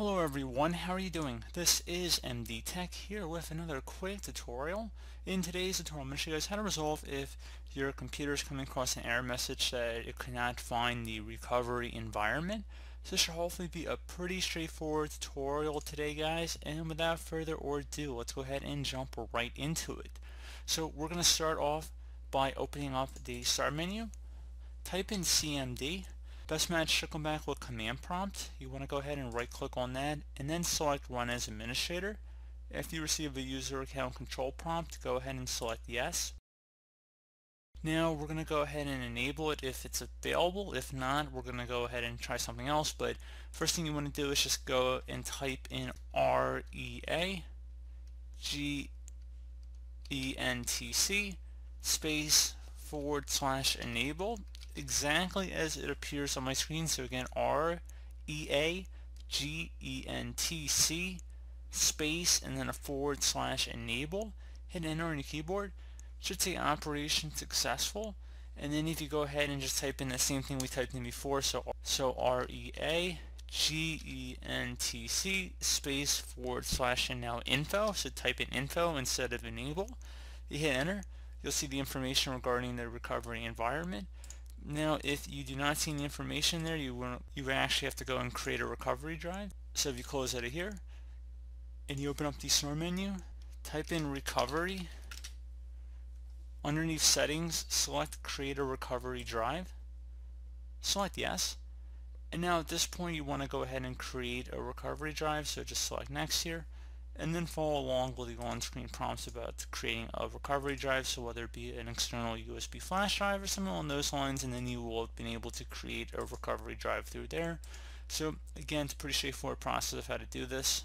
Hello everyone, how are you doing? This is MD Tech here with another quick tutorial. In today's tutorial, I'm going to show you guys how to resolve if your computer is coming across an error message that it cannot find the recovery environment. So this should hopefully be a pretty straightforward tutorial today guys, and without further ado, let's go ahead and jump right into it. So we're going to start off by opening up the start menu, type in CMD, Best match should come back with command prompt. You want to go ahead and right click on that and then select run as administrator. If you receive a user account control prompt, go ahead and select yes. Now we're going to go ahead and enable it if it's available. If not, we're going to go ahead and try something else. But first thing you want to do is just go and type in REA G-E-N-T-C space forward slash enable exactly as it appears on my screen. So again, R E A G E N T C space and then a forward slash enable. Hit enter on your keyboard. Should say operation successful. And then if you go ahead and just type in the same thing we typed in before, so so R E A G E N T C space forward slash and now info. So type in info instead of enable. You hit enter. You'll see the information regarding the recovery environment. Now if you do not see any information there you will you actually have to go and create a recovery drive. So if you close out of here and you open up the start menu type in recovery. Underneath settings select create a recovery drive. Select yes. And now at this point you want to go ahead and create a recovery drive so just select next here and then follow along with the on-screen prompts about creating a recovery drive, so whether it be an external USB flash drive or something along those lines, and then you will have been able to create a recovery drive through there. So again, it's a pretty straightforward process of how to do this.